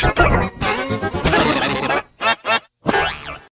Shut up.